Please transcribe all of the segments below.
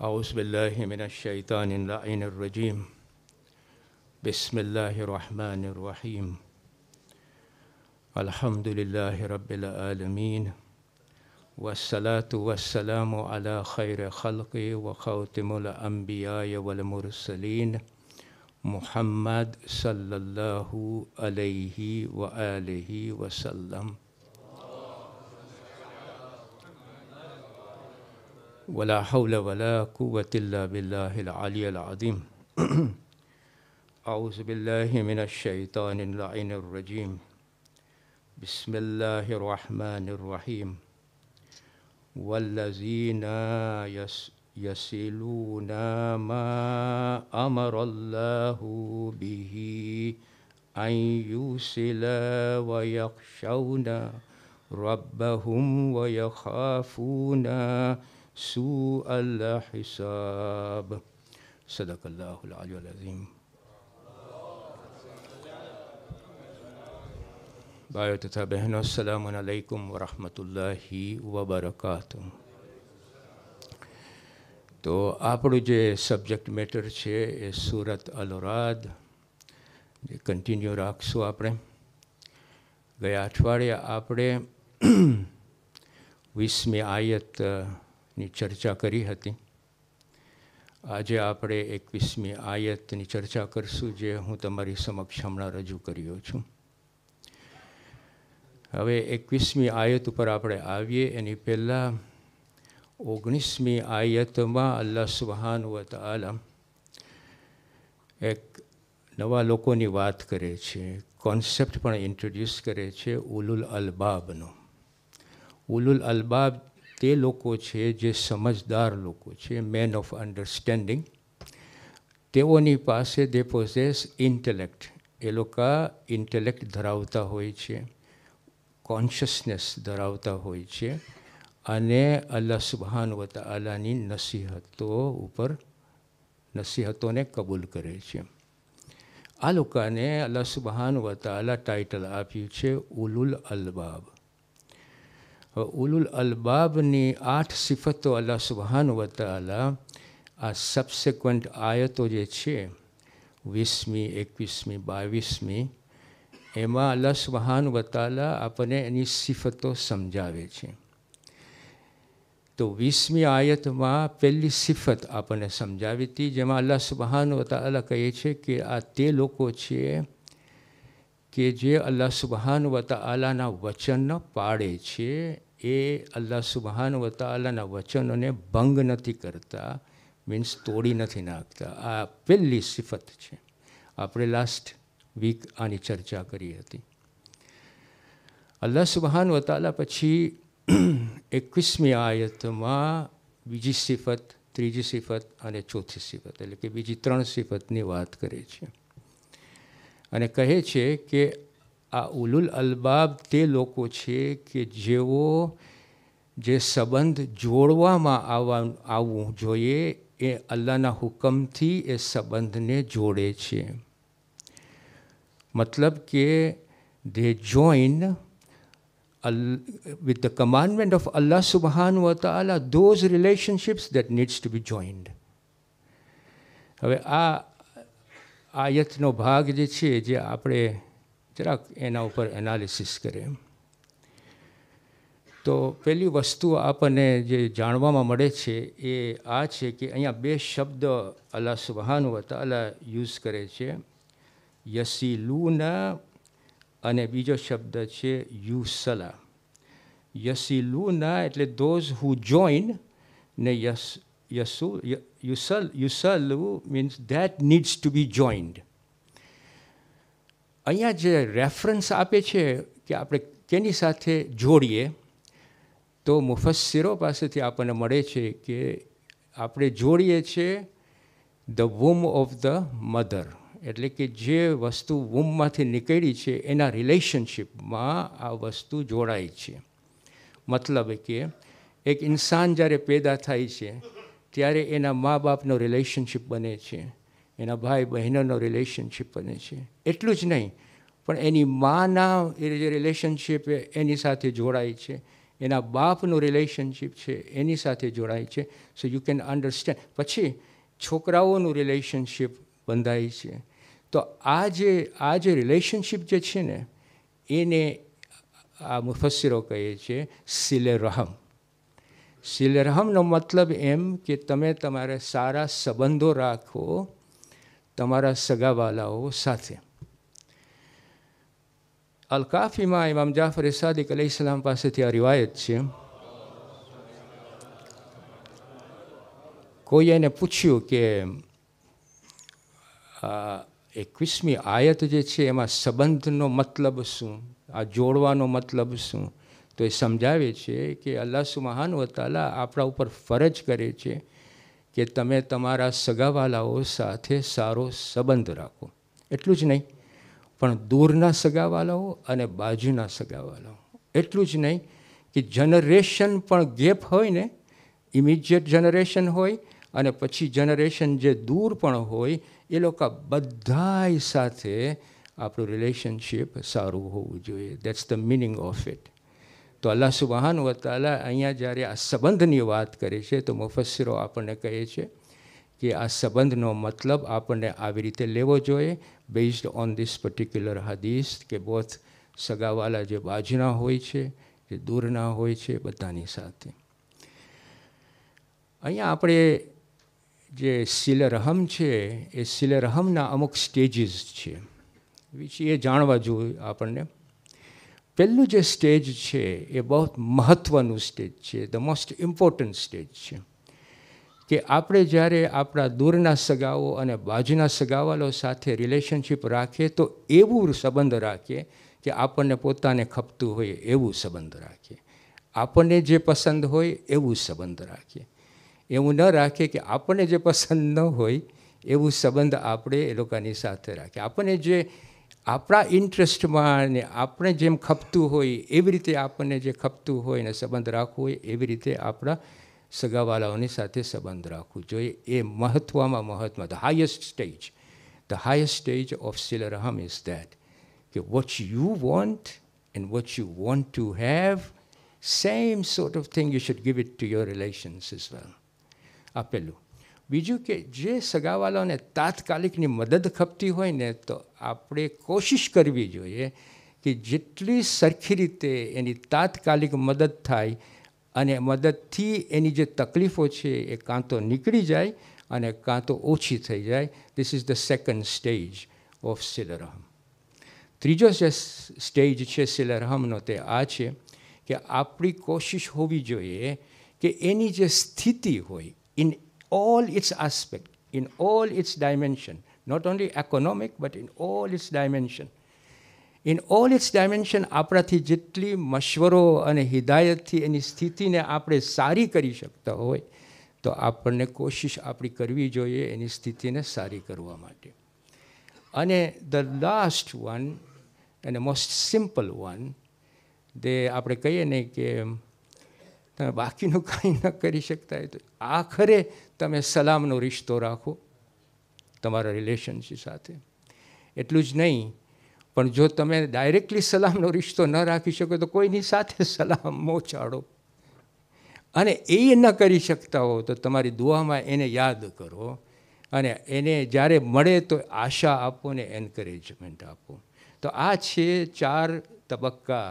أعوذ بالله من الشيطان اللعين الرجيم. بسم الله الرحمن الرحيم. الحمد لله رب العالمين والصلاة والسلام على خير خلقه وخاتم الأنبياء والمرسلين محمد صلى الله عليه وآله وسلم. ولا حول ولا قوة إلا بالله العلي العظيم. أعوذ بالله من الشيطان اللعين الرجيم. بسم الله الرحمن الرحيم. والذين يس يصلون ما أمر الله به أن يوصل ويخشون ربهم ويخافون سوء الحساب صدق الله العلي العظيم ભાઈઓ તથા બહેનો અસલામ અલૈકુમ વરહમતુલ્લાહી વબરકાતુ તો આપણું જે સબ્જેક્ટ મેટર છે એ સુરત અલોરાદ જે કન્ટિન્યુ રાખશું આપણે ગયા અઠવાડિયે આપણે વીસમી આયતની ચર્ચા કરી હતી. આજે આપણે એકવીસમી આયતની ચર્ચા કરશું જે હું તમારી સમક્ષ હમણાં રજૂ કર્યો છું. હવે એકવીસમી આયત ઉપર આપણે આવીએ. એની પહેલાં ઓગણીસમી આયતમાં અલ્લાહ સુહાન વતાલા એક નવા લોકોની વાત કરે છે. કોન્સેપ્ટ પણ ઇન્ટ્રોડ્યુસ કરે છે ઉલુલ અલબાબનો. ઉલુલ અલબાબ તે લોકો છે જે સમજદાર લોકો છે મેન ઓફ અન્ડરસ્ટેન્ડિંગ તેઓની પાસે દે પોઝેસ ઇન્ટેલેક્ટ એ લોકો ઇન્ટેલેક્ટ ધરાવતા હોય છે કોન્શિયસનેસ ધરાવતા હોય છે અને અલ્લાહ સુબહાન વતાલાની નસીહતો ઉપર, નસીહતોને કબૂલ કરે છે. આ લોકોને અલ્લાહ સુબહાન વતાલા ટાઇટલ આપ્યું છે, ઉલુલ અલબાબ. ઉલુલ અલબાબની આઠ સિફતો અલ્લાહ સુબહાન વતાલા આ સબસિક્વન્ટ આયતો જે છે વીસમી એકવીસમી બાવીસમી એમાં અલ્લાહ સુબહાન વતાલા આપણને એની સિફતો સમજાવે છે તો વીસમી આયતમાં પહેલી સિફત આપણને સમજાવી હતી જેમાં અલ્લાહ સુબહાન વતાલા કહે છે કે આ તે લોકો છે કે જે અલ્લાહ સુબહાન વતાલાના વચન પાડે છે, એ અલ્લાહ સુબહાન વતાલાના વચનોને ભંગ નથી કરતા મીન્સ તોડી નથી નાખતા. આ પહેલી સિફત છે. આપણે લાસ્ટ વીક આની ચર્ચા કરી હતી. અલ્લાહ સુબહાન વતાલા પછી એકવીસમી આયતમાં બીજી સિફત, ત્રીજી સિફત અને ચોથી સિફત, એટલે કે બીજી ત્રણ સિફતની વાત કરે છે. અને કહે છે કે આ ઉલુલ અલબાબ તે લોકો છે કે જેઓ જે સંબંધ જોડવામાં આવવા આવવું જોઈએ એ અલ્લાહના હુકમથી એ સંબંધને જોડે છે મતલબ કે they join with the commandment of Allah subhanahu wa ta'ala those relationships that needs to be joined હવે આ આયતનો ભાગ જે છે, જે આપણે જરાક એના ઉપર એનાલિસિસ કરીએ. તો પહેલી વસ્તુ આપણને જે જાણવામાં મળે છે, એ આ છે કે અહીંયા બે શબ્દ અલ્લાહ સુબહાન વતાલા યુઝ કરે છે. યસીલુના અને બીજો શબ્દ છે યુસલા. યસીલુના એટલે ધોઝ હુ જોઈન ને યસ યસુ yusal, yusal means that needs to be joined. અહીંયા જે રેફરન્સ આપે છે કે આપણે કેની સાથે જોડીએ તો મુફસ્સિરો પાસેથી આપણને મળે છે કે આપણે જોડીએ છીએ the womb of the mother એટલે કે જે વસ્તુ વુમમાંથી નીકળી છે એના રિલેશનશીપમાં આ વસ્તુ જોડાય છે મતલબ કે એક ઇન્સાન જ્યારે પેદા થાય છે ત્યારે એના મા બાપનો રિલેશનશીપ બને છે. એના ભાઈ બહેનોનો રિલેશનશિપ બને છે. એટલું જ નહીં, પણ એની માના એ જે રિલેશનશીપ એની સાથે જોડાય છે. એના બાપનું રિલેશનશીપ છે, એની સાથે જોડાય છે. સો યુ કેન અન્ડરસ્ટેન્ડ પછી છોકરાઓનું રિલેશનશીપ બંધાય છે. તો આ જે આ જે રિલેશનશીપ જે છે ને, એને આ મુફસ્સીરો કહે છે, સિલે રહમ. સિલે રહમનો મતલબ એમ કે તમે તમારે સારા સંબંધો રાખો તમારા સગાવાલાઓ સાથે. અલકાફીમાં ઇમામ જાફર સાદિક અલી ઇસ્લામ પાસેથી આ રિવાયત છે. કોઈ એને પૂછ્યું કે એકવીસમી આયત જે છે એમાં સંબંધનો મતલબ શું? આ જોડવાનો મતલબ શું? તો એ સમજાવે છે કે અલ્લાહ સુમહાન વતાલા આપણા ઉપર ફરજ કરે છે કે તમે તમારા સગાવાલાઓ સાથે સારો સંબંધ રાખો. એટલું જ નહીં, પણ દૂરના સગાવાલાઓ અને બાજુના સગાવાલાઓ. એટલું જ નહીં કે જનરેશન પણ ગેપ હોય ને, ઇમિજિએટ જનરેશન હોય અને પછી જનરેશન જે દૂર પણ હોય, એ લોકો બધાય સાથે આપણું રિલેશનશીપ સારું હોવું જોઈએ. That's the meaning of it તો અલ્લાહ સુબહાન વતાલા અહીંયા જ્યારે આ સંબંધની વાત કરે છે, તો મુફસ્સરો આપણને કહે છે કે આ સંબંધનો મતલબ આપણને આવી રીતે લેવો જોઈએ બેઝડ ઓન ધીસ પર્ટિક્યુલર હદીસ કે બોથ સગાવાલા જે બાજુના હોય છે, જે દૂરના હોય છે બધાની સાથે. અહીંયા આપણે જે સિલરહમ છે, એ સિલરહમના અમુક સ્ટેજીસ છે વિશે એ જાણવા જોઈએ આપણને પહેલું જે સ્ટેજ છે એ બહુ મહત્ત્વનું સ્ટેજ છે ધ મોસ્ટ ઇમ્પોર્ટન્ટ સ્ટેજ છે. કે આપણે જ્યારે આપણા દૂરના સગાઓ અને બાજુના સગાવાલો સાથે રિલેશનશીપ રાખીએ તો એવું સંબંધ રાખીએ કે આપણને પોતાને ખપતું હોય એવું સંબંધ રાખીએ. આપણને જે પસંદ હોય એવું સંબંધ રાખીએ. એવું ન રાખીએ કે આપણને જે પસંદ ન હોય એવું સંબંધ આપણે એ લોકોની સાથે રાખીએ. આપણને જે આપણા ઇન્ટરેસ્ટમાં ને આપણે જેમ ખપતું હોય, એવી રીતે આપણને જે ખપતું હોય ને સંબંધ રાખવું હોય, એવી રીતે આપણા સગાવાલાઓની સાથે સંબંધ રાખવું જોઈએ. એ મહત્ત્વમાં મહત્ત્વ the highest stage the highest stage of સિલરહમ is that કે what you want and what you want to have same sort of thing you should give it to your relations is well આપેલું. બીજું કે જે સગાવાલાઓને તાત્કાલિકની મદદ ખપતી હોય ને તો આપણે કોશિશ કરવી જોઈએ કે જેટલી સરખી રીતે એની તાત્કાલિક મદદ થાય અને મદદથી એની જે તકલીફો છે એ કાં તો નીકળી જાય અને કાં તો ઓછી થઈ જાય. This is the second stage of સિલરહમ ત્રીજો જે સ્ટેજ છે સિલરહમનો તે આ છે કે આપણી કોશિશ હોવી જોઈએ કે એની જે સ્થિતિ હોય in all its aspect, in all its dimension, not only economic, but in all its dimension. In all its dimension આપણાથી જેટલી મશવરો અને હિદાયતથી એની સ્થિતિને આપણે સારી કરી શકતા હોય તો આપણને કોશિશ આપણી કરવી જોઈએ એની સ્થિતિને સારી કરવા માટે અને ધ લાસ્ટ વન અને મોસ્ટ સિમ્પલ વન તે આપણે કહીએ ને કે તમે બાકીનું કાંઈ ન કરી શકતા હોય તો આખરે તમે સલામનો રિશ્તો રાખો તમારા રિલેશનશીપ સાથે. એટલું જ નહીં, પણ જો તમે ડાયરેક્ટલી સલામનો રિશ્તો ન રાખી શકો તો કોઈની સાથે સલામ મોચાડો. અને એ ન કરી શકતા હો તો તમારી દુઆમાં એને યાદ કરો અને એને જ્યારે મળે તો આશા આપો ને એન્કરેજમેન્ટ આપો. તો આ છે ચાર તબક્કા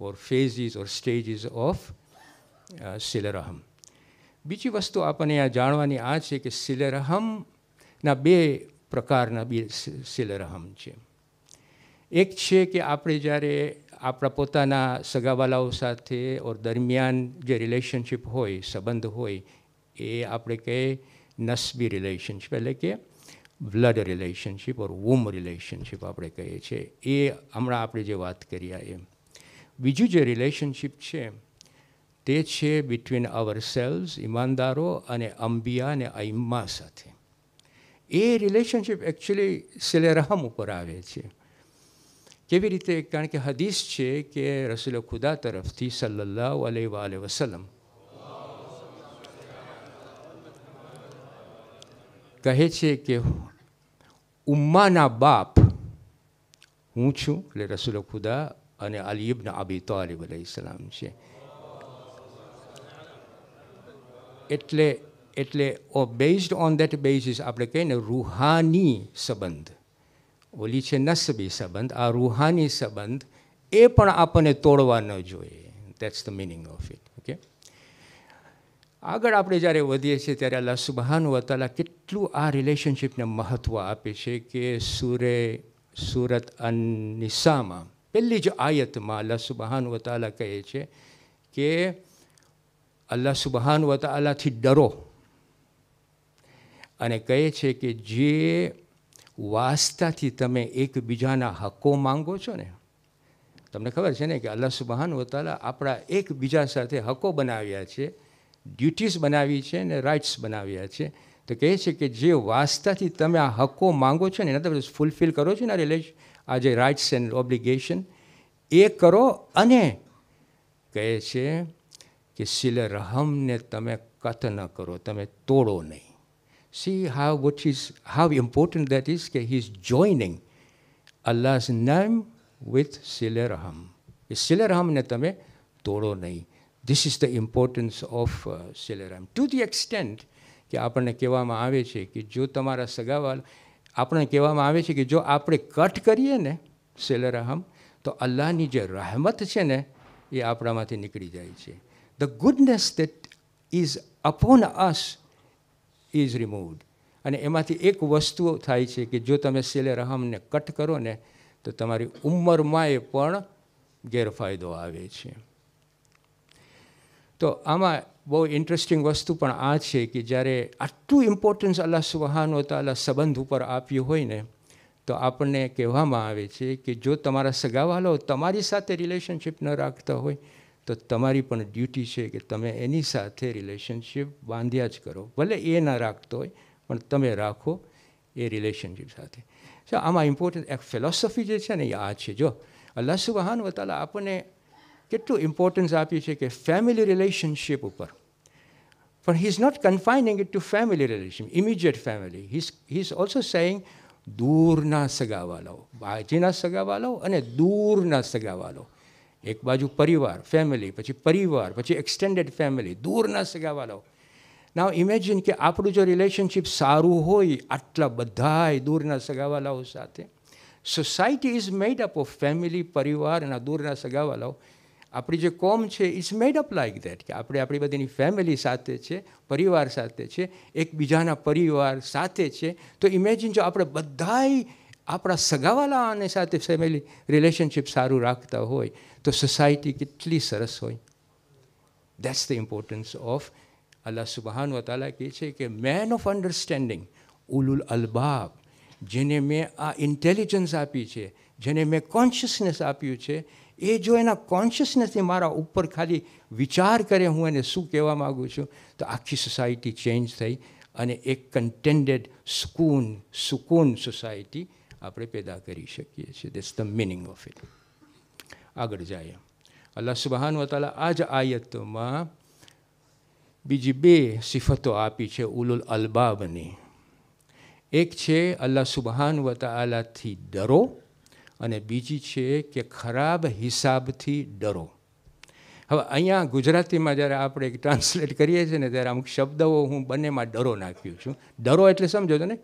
ઓર ફેઝિસ ઓર સ્ટેજીસ ઓફ સિલરહમ. બીજી વસ્તુ આપણને આ જાણવાની આ છે કે સિલેરહમના બે પ્રકારના બે સિલરહમ છે. એક છે કે આપણે જ્યારે આપણા પોતાના સગાવાલાઓ સાથે ઓર દરમિયાન જે રિલેશનશીપ હોય, સંબંધ હોય, એ આપણે કહીએ નસબી રિલેશનશીપ એટલે કે blood relationship or womb relationship આપણે કહીએ છીએ. એ હમણાં આપણે જે વાત કરીએ એમ. બીજું જે રિલેશનશિપ છે તે છે બિટવીન અવર સેલ્વ્સ ઈમાનદારો અને અંબિયા અને અઈમ્મા સાથે. એ રિલેશનશિપ એકચ્યુઅલી સિલેરહમ ઉપર આવે છે. કેવી રીતે? કારણ કે હદીસ છે કે રસુલ ખુદા તરફથી સલ્લાહ અલે વાલે વસલમ કહે છે કે ઉમ્માના બાપ હું છું એટલે રસુલ ખુદા અને અલી ઇબ્ન અબી તાલિબ સલામ છે. એટલે એટલે બેઝડ ઓન દેટ બેઝિસ આપણે કહીએ ને, રૂહાની સંબંધ. ઓલી છે નસબી સંબંધ. આ રૂહાની સંબંધ એ પણ આપણને તોડવા ન જોઈએ. That's the meaning of it okay આગળ આપણે જ્યારે વધીએ છીએ ત્યારે અલ્લાહ સુબહાન વતાલા કેટલું આ રિલેશનશિપને મહત્ત્વ આપે છે કે સુરે, સુરત અન નિસામાં પહેલી જ આયતમાં અલ્લાહ સુબહાન વતાલા કહે છે કે અલ્લાહ સુબહાન વતાલાથી ડરો અને કહે છે કે જે વાસ્તાથી તમે એકબીજાના હકો માંગો છો ને, તમને ખબર છે ને કે અલ્લાહ સુબહાન વતાલા આપણા એકબીજા સાથે હકો બનાવ્યા છે ડ્યુટીઝ બનાવી છે ને રાઇટ્સ બનાવ્યા છે. તો કહે છે કે જે વાસ્તાથી તમે આ હકો માંગો છો ને એના તમે ફૂલફિલ કરો છો ને રિલેશ આ જે રાઇટ્સ એન્ડ ઓબ્લિગેશન એ કરો અને કહે છે કે સિલે રહમને તમે કત ન કરો, તમે તોડો નહીં. See how what is how important that is કે he is joining Allah's name with સિલે રહમ એ સિલે રહમને તમે તોડો નહીં. This is the importance of સિલે રહમ ટુ ધી એક્સટેન્ટ કે આપણને કહેવામાં આવે છે કે જો તમારા સગાવાલ, આપણને કહેવામાં આવે છે કે જો આપણે કટ કરીએ ને સિલે રહમ તો અલ્લાહની જે રહેમત છે ને, એ આપણામાંથી નીકળી જાય છે. The goodness that is upon us is removed અને એમાંથી એક વસ્તુ થાય છે કે જો તમે સેલે રહમને કટ કરો ને, તો તમારી ઉંમરમાં એ પણ ગેરફાયદો આવે છે. તો આમાં બહુ ઇન્ટરેસ્ટિંગ વસ્તુ પણ આ છે કે જ્યારે આટલું ઇમ્પોર્ટન્સ અલ્લાહ સુહાનો તાલા સંબંધ ઉપર આપ્યું હોય ને, તો આપણને કહેવામાં આવે છે કે જો તમારા સગાવાલો તમારી સાથે રિલેશનશિપ ન રાખતા હોય તો તમારી પણ ડ્યુટી છે કે તમે એની સાથે રિલેશનશીપ બાંધ્યા જ કરો. ભલે એ ના રાખતો હોય, પણ તમે રાખો એ રિલેશનશીપ સાથે. સો આમાં ઇમ્પોર્ટન્ટ એક ફિલોસોફી જે છે ને, એ આ છે. જો, અલ્લાહ સુબહાન વતાલા આપણને કેટલું ઇમ્પોર્ટન્સ આપ્યું છે કે ફેમિલી રિલેશનશીપ ઉપર. પણ he is not confining it to family relation immediate family he he is also saying દૂરના સગાવાલાઓ, બાજીના સગાવાલાઓ અને દૂરના સગાવાલાઓ. એક બાજુ પરિવાર ફેમિલી પછી પરિવાર, પછી એક્સટેન્ડેડ ફેમિલી દૂરના સગાવાલાઓ ના ઇમેજિન કે આપણું જો રિલેશનશીપ સારું હોય, આટલા બધાય દૂરના સગાવાલાઓ સાથે society is made up of family પરિવાર અને દૂરના સગાવાલાઓ આપણી જે કોમ છે is made up like that કે આપણે આપણી બધીની ફેમિલી સાથે છે, પરિવાર સાથે છે, એકબીજાના પરિવાર સાથે છે. તો ઇમેજિન જો આપણે બધાય આપણા સગાવાલાને સાથે ફેમિલી રિલેશનશિપ સારું રાખતા હોય, તો સોસાયટી કેટલી સરસ હોય. That's the importance of Allah સુબહાન વતાલા કહે છે કે મેન ઓફ અન્ડરસ્ટેન્ડિંગ ઉલુલ અલબાબ જેને મેં આ ઇન્ટેલિજન્સ આપી છે, જેને મેં કોન્શિયસનેસ આપ્યું છે, એ જો એના કોન્શિયસનેસથી મારા ઉપર ખાલી વિચાર કરે હું એને શું કહેવા માગું છું, તો આખી સોસાયટી ચેન્જ થઈ અને એક કન્ટેન્ડેડ સુકૂન સુકૂન સોસાયટી આપણે પેદા કરી શકીએ છીએ. That's the meaning of it આગળ જાય અલ્લાહ સુબહાન વતાલા આ જ આયતમાં બીજી બે સિફતો આપી છે ઉલુલ અલબાબની. એક છે અલ્લાહ સુબહાન વતાલાથી ડરો અને બીજી છે કે ખરાબ હિસાબથી ડરો. હવે અહીંયા ગુજરાતીમાં જ્યારે આપણે ટ્રાન્સલેટ કરીએ છીએ ને ત્યારે અમુક શબ્દો હું બંનેમાં ડરો નાખ્યું છું. ડરો એટલે સમજો છો ને?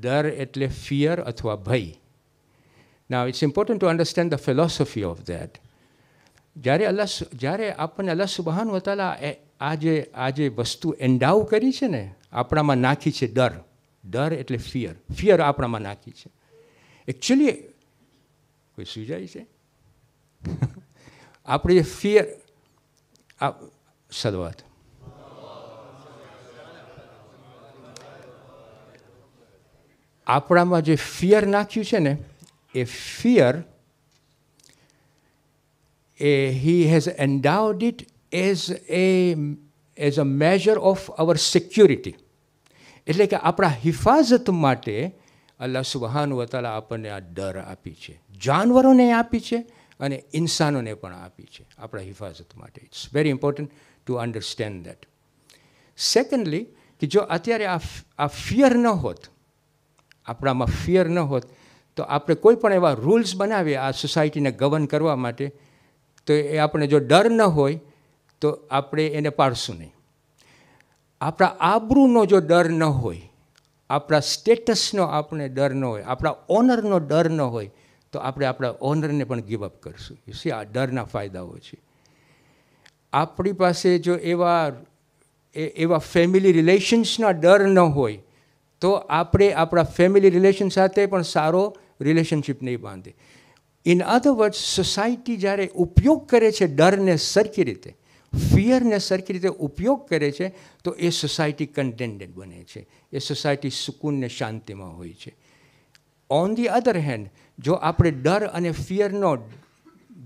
ડર એટલે ફિયર અથવા ભય. ના it's important to understand the philosophy of that જ્યારે અલ્લાહ જ્યારે આપણને અલ્લાહ સુબહાન વતાલા આ જે આ જે વસ્તુ એન્ડાવ કરી છે ને, આપણામાં નાખી છે ડર. ડર એટલે ફિયર ફિયર આપણામાં નાખી છે. એકચ્યુઅલી કોઈ સુઈ જાય છે? આપણે જે ફિયર આ સદવાત આપણામાં જે ફિયર નાખ્યું છે ને, એ fear A he has endowed it as a as a major of our security એટલે કે આપણા હિફાજત માટે અલ્લાહ સુબહાન વતાલા આપણને આ ડર આપી છે, જાનવરોને આપી છે અને ઇન્સાનોને પણ આપી છે આપણા હિફાજત માટે. It's very important to understand that secondly કે જો અત્યારે આ આ ફિયર ન હોત આપણામાં ફિયર ન હોત, તો આપણે કોઈ પણ એવા રૂલ્સ બનાવીએ આ સોસાયટીને ગવર્ન કરવા માટે, તો એ આપણે જો ડર ન હોય, તો આપણે એને પાડશું નહીં. આપણા આબરૂનો જો ડર ન હોય, આપણા સ્ટેટસનો આપણે ડર ન હોય, આપણા ઓનરનો ડર ન હોય, તો આપણે આપણા ઓનરને પણ ગીવ અપ કરશું. સી આ ડરના ફાયદાઓ છે. આપણી પાસે જો એવા એવા ફેમિલી રિલેશન્સના ડર ન હોય તો આપણે આપણા ફેમિલી રિલેશન સાથે પણ સારો રિલેશનશિપ નહીં બાંધે. ઇન અધર સોસાયટી જ્યારે ઉપયોગ કરે છે ડરને સરખી રીતે ફિયરને સરખી રીતે ઉપયોગ કરે છે, તો એ સોસાયટી કન્ટેન્ટેડ બને છે. એ સોસાયટી સુકૂનને શાંતિમાં હોય છે. ઓન ધી અધર હેન્ડ જો આપણે ડર અને ફિયરનો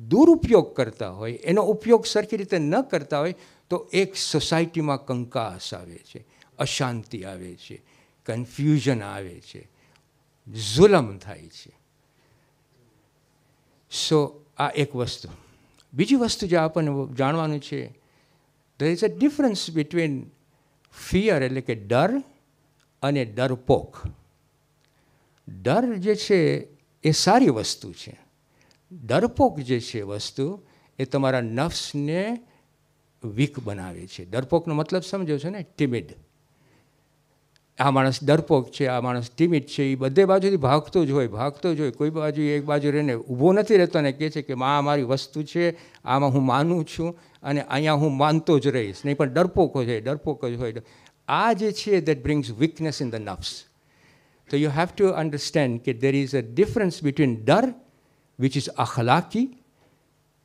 દુરુપયોગ કરતા હોય, એનો ઉપયોગ સરખી રીતે ન કરતા હોય, તો એક સોસાયટીમાં કંકાસ આવે છે, અશાંતિ આવે છે. કન્ફ્યુઝન આવે છે. જુલમ થાય છે. સો આ એક વસ્તુ. બીજી વસ્તુ જે આપણને જાણવાનું છે there is a difference between fear એટલે કે ડર અને ડરપોક. ડર જે છે, એ સારી વસ્તુ છે. ડરપોક જે છે વસ્તુ, એ તમારા નફ્સને વીક બનાવે છે. ડરપોકનો મતલબ સમજો છો ને? ટિમિડ આ માણસ ડરપોક છે, આ માણસ ટીમિટ છે એ બધે બાજુથી ભાગતો જ હોય, ભાગતો જ હોય. કોઈ બાજુ એક બાજુ રહીને ઊભો નથી રહેતો ને કહે છે કે આ મારી વસ્તુ છે, આમાં હું માનું છું અને અહીંયા હું માનતો જ રહીશ. નહીં, પણ ડરપોકો છે ડરપોક જ હોય. આ જે છે that brings weakness in the નફ્સ તો યુ હેવ ટુ અન્ડરસ્ટેન્ડ કે there is a difference between ડર વિચ ઇઝ અખલાકી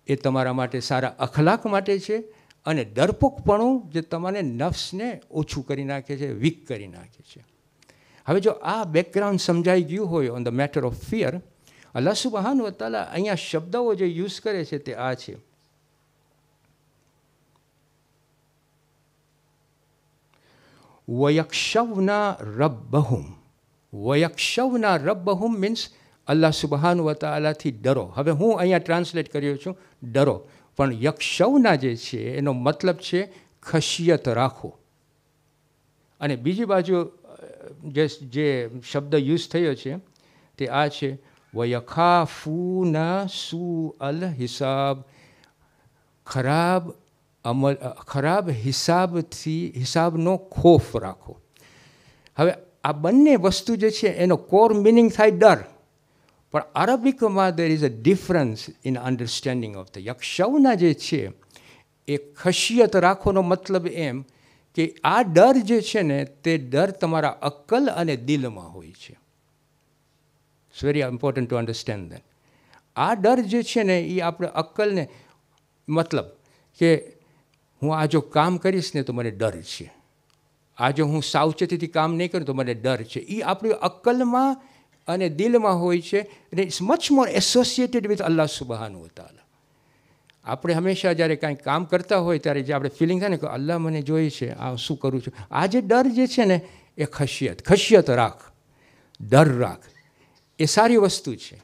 એ તમારા માટે સારા અખલાક માટે છે અને ડરપોકપણું જે તમારે નફ્સને ઓછું કરી નાખે છે, વીક કરી નાખે છે. હવે જો આ બેકગ્રાઉન્ડ સમજાઈ ગયું હોય on the matter of fear Allah સુબહાન વતાલા અહીંયા શબ્દો જે યુઝ કરે છે તે આ છે. વયક્ષવના રબ્બહુમ. વયક્ષવના રબ્બહુમ મીન્સ અલ્લાહ સુબહાન વતાલાથી ડરો. હવે હું અહીંયા ટ્રાન્સલેટ કર્યો છું, ડરો. પણ યક્ષવના જે છે, એનો મતલબ છે ખસિયત રાખો. અને બીજી બાજુ જે જે શબ્દ યુઝ થયો છે, તે આ છે, વયખાફૂના સુ અલ હિસાબ. ખરાબ અમલ ખરાબ હિસાબથી, હિસાબનો ખોફ રાખો. હવે આ બંને વસ્તુ જે છે, એનો કોર મિનિંગ થાય ડર. પણ અરબિકમાં there is a difference in understanding of the યક્ષવના જે છે એ ખશિયત રાખવાનો મતલબ એમ કે આ ડર જે છે ને, તે ડર તમારા અક્કલ અને દિલમાં હોય છે. It's very important to understand that આ ડર જે છે ને, એ આપણે અક્કલને મતલબ કે હું આ જો કામ કરીશ ને, તો મને ડર છે. આ જો હું સાવચેતીથી કામ નહીં કરું, તો મને ડર છે. એ આપણી અક્કલમાં અને દિલમાં હોય છે અને it's much more associated with Allah સુબહાનું તાલા આપણે હંમેશા જ્યારે કાંઈ કામ કરતા હોય ત્યારે જે આપણે ફિલિંગ થાય ને કે અલ્લાહ મને જોઈએ છે, આ શું કરું છું? આ જે ડર જે છે ને, એ ખશિયત ખશિયત રાખ, ડર રાખ. એ સારી વસ્તુ છે.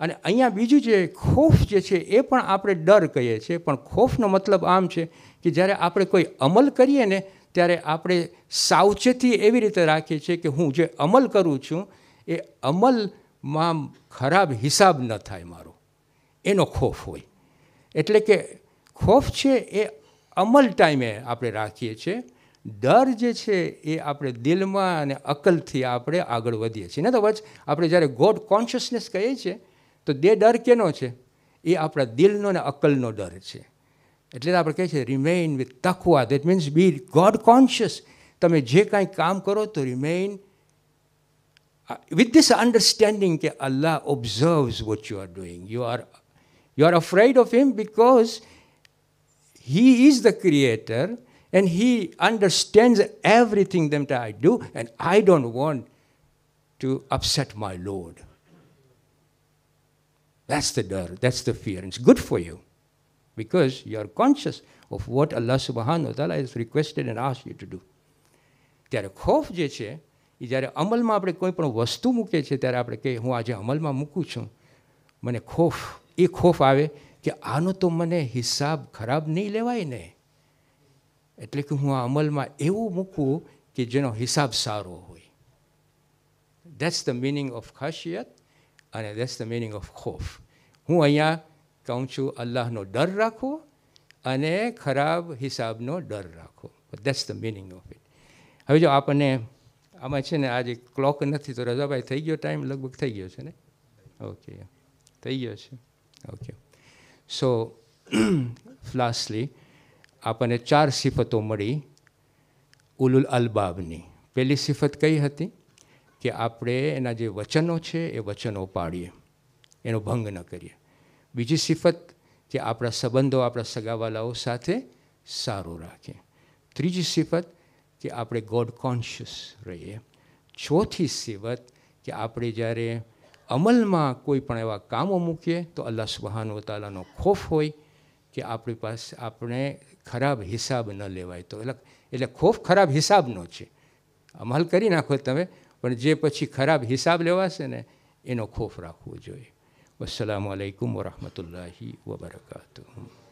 અને અહીંયા બીજું જે ખોફ જે છે, એ પણ આપણે ડર કહીએ છીએ. પણ ખોફનો મતલબ આમ છે કે જ્યારે આપણે કોઈ અમલ કરીએ ને, ત્યારે આપણે સાવચેતી એવી રીતે રાખીએ છીએ કે હું જે અમલ કરું છું એ અમલમાં ખરાબ હિસાબ ન થાય મારો. એનો ખોફ હોય. એટલે કે ખોફ છે એ અમલ ટાઈમે આપણે રાખીએ છીએ. ડર જે છે એ આપણે દિલમાં અને અકલથી આપણે આગળ વધીએ છીએ. તો વચ આપણે જ્યારે ગોડ કોન્શિયસનેસ કહીએ છીએ, તો તે ડર કેનો છે? એ આપણા દિલનો ને અકલનો ડર છે. એટલે આપણે કહીએ છીએ remain with તકવા that means be God conscious તમે જે કાંઈ કામ કરો તો remain Uh, with this understanding that Allah observes what you are doing, you are, you are afraid of Him because He is the Creator and He understands everything that I do, and I don't want to upset my Lord. That's the dar, that's the fear. And it's good for you because you are conscious of what Allah subhanahu wa ta'ala has requested and asked you to do. ત્યારે ખોફ જે છે એ જ્યારે અમલમાં આપણે કોઈ પણ વસ્તુ મૂકીએ છીએ ત્યારે આપણે કહીએ, હું આજે અમલમાં મૂકું છું. મને ખોફ, એ ખોફ આવે કે આનો તો મને હિસાબ ખરાબ નહીં લેવાય ને. એટલે કે હું આ અમલમાં એવું મૂકું કે જેનો હિસાબ સારો હોય. દેટ્સ ધ મિનિંગ ઓફ ખાસિયત અને દેટ્સ ધ મિનિંગ ઓફ ખોફ. હું અહીંયા કહું છું, અલ્લાહનો ડર રાખો અને ખરાબ હિસાબનો ડર રાખો. That's the meaning of it હવે જો આપણને આમાં છે ને આજે ક્લોક નથી તો રજાભાઈ થઈ ગયો ટાઈમ લગભગ થઈ ગયો છે ને? ઓકે થઈ ગયો છે. ઓકે સો ફ્લાસલી આપણને ચાર સિફતો મળી ઉલુલ અલબાબની. પહેલી સિફત કઈ હતી? કે આપણે એના જે વચનો છે એ વચનો પાડીએ. એનો ભંગ ન કરીએ. બીજી સિફત કે આપણા સંબંધો આપણા સગાવાલાઓ સાથે સારું રાખીએ ત્રીજી સિફત કે આપણે ગોડ કોન્શિયસ રહીએ. ચોથી સિવત કે આપણે જ્યારે અમલમાં કોઈ પણ એવા કામો મૂકીએ તો અલ્લાહ સુબહાનુ તાલાનો ખોફ હોય કે આપણી પાસે આપણે ખરાબ હિસાબ ન લેવાય. તો એટલે એટલે ખોફ ખરાબ હિસાબનો છે. અમલ કરી નાખો તમે, પણ જે પછી ખરાબ હિસાબ લેવાશે ને એનો ખોફ રાખવો જોઈએ. વસલામ આલૈકુમ વરહમતુલ્લાહી વબરકાતુહ.